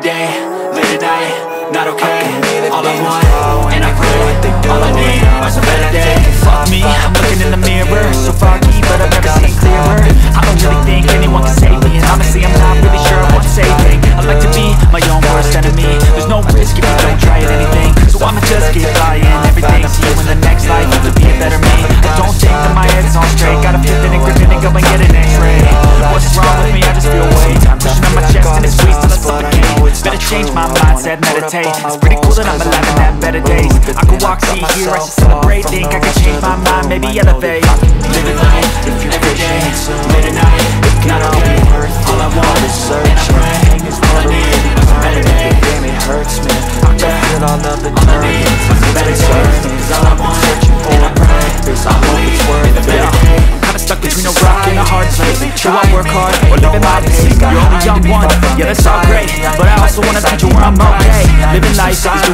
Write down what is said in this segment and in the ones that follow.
day, late at night, not okay. All I want, and I pray All I need are some better days. Fuck me, I'm looking in the mirror So foggy, but I've never seen clearer. I don't really think anyone can save me And honestly, I'm not really sure I want saving I like to be my own worst enemy. There's no risk if you don't try at anything. So I'ma just keep buying everything See you in the next life, to be a better me change my mindset, meditate. It's pretty cool that I'm alive and have better days. I could walk, see, hear, I should celebrate. Think I could change my mind, maybe elevate. Living life, every day, late at night, If not okay All I want is search, and I pray All I need are some better days Damn, it hurts, man. I can feel all of the All I need turning are some better days Cause all I want, and I pray I hope it's worth it. Yeah, kinda stuck between a rock and a hard place. Do I work hard? Or live at my pace? You're only young one, yeah that's all great. But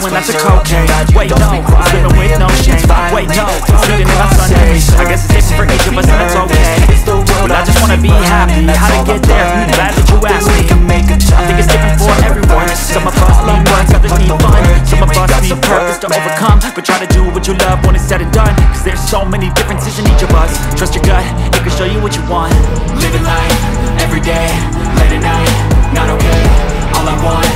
doing lots of cocaine Wait no, living with no shame Wait no, sleeping in on Sundays I guess it's different for each of us and that's okay. But I just wanna be happy, how to get there? Hmm, glad that you asked me? I think it's different for everyone. Some of us need work, others need fun. Some of us need purpose to overcome. But try to do what you love when it's said and done. Cause there's so many differences in each of us. Trust your gut, it can show you what you want. Living life, every day, late at night, not okay. All I want,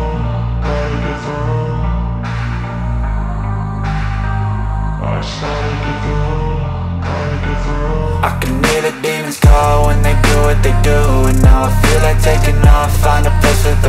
I can hear the demons call when they do what they do And now I feel like taking off, find a place where